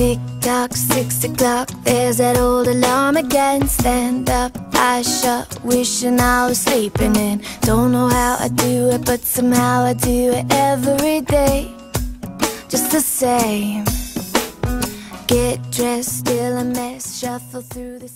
Tick tock, six o'clock, there's that old alarm again. Stand up, eyes shut, wishing I was sleeping in. Don't know how I do it, but somehow I do it every day. Just the same. Get dressed, still a mess, shuffle through the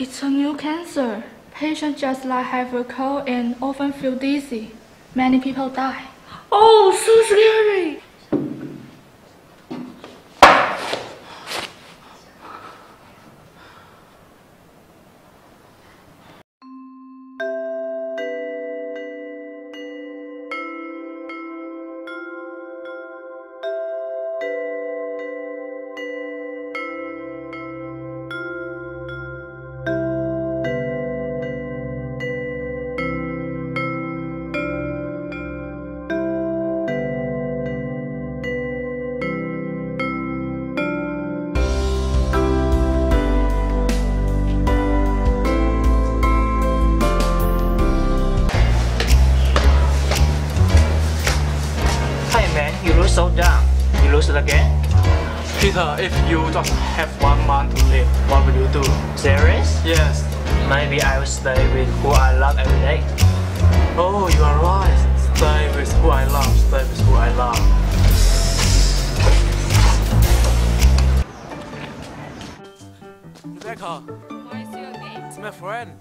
It's a new cancer. Patients just like have a cold and often feel dizzy. Many people die. Oh, so scary! Peter, if you just have one month to live, what will you do? Serious? Yes. Maybe I will stay with who I love every day. Oh, you are right. Stay with who I love. Stay with who I love. Rebecca, Why is you again? it's my friend.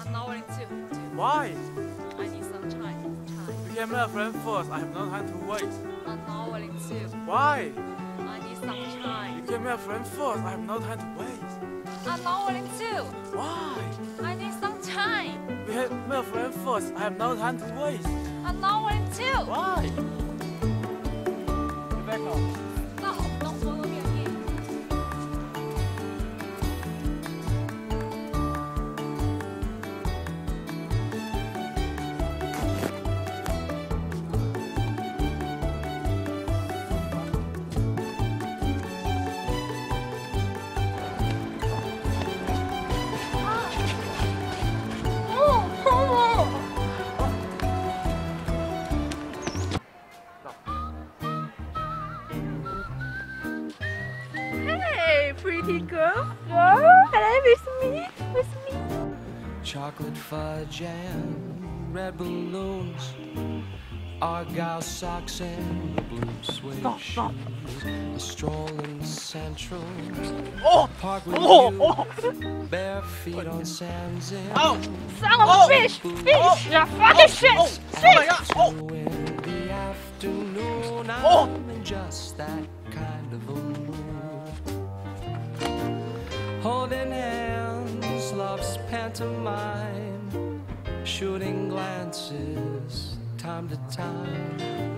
I'm not willing to. Why? I need some time. Time. Become my friend first. I have no time to wait. I'm not willing to. Why? Some time. Become my friend first. I have no time to wait. I'm not willing to. Why? I need some time. Become a friend first. I have no time to wait. I'm not willing to. Why? Pretty girl. Girl, hello with me. With me. chocolate fudge and red balloons, argyle socks and blue suede shoes, a stroll in Central oh, Park with oh, you, oh. bare feet on sands in Son of a bitch. Fish. You fucking shit. two in the afternoon. I'm in just that kind of a mood. Holding hands, love's pantomime, shooting glances, time to time.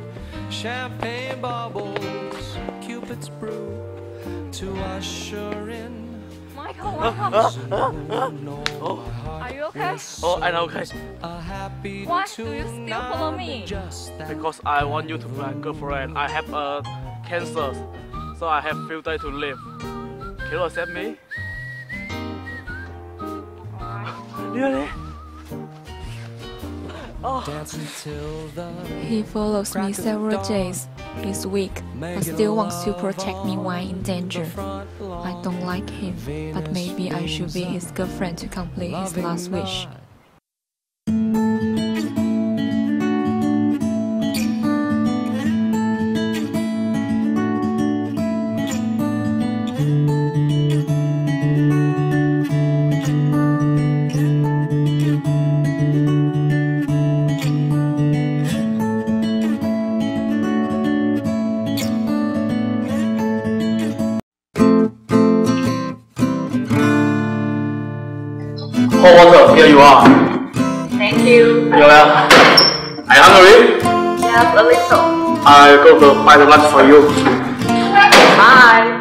Champagne bubbles, Cupid's brew, to usher in Michael, Are you okay? Oh, I'm okay. A happy Why do you still follow me? Because I want you to be my girlfriend. I have uh, a cancer, so I have few days to live. Can you accept me? Really? dance until He follows me several days. He's weak, but still wants to protect me while in danger. I don't like him, but maybe I should be his girlfriend to complete his last wish. Hot water, here you are. Thank you. You're welcome. Are you hungry? Just a little. I'll go to buy the lunch for you. Bye.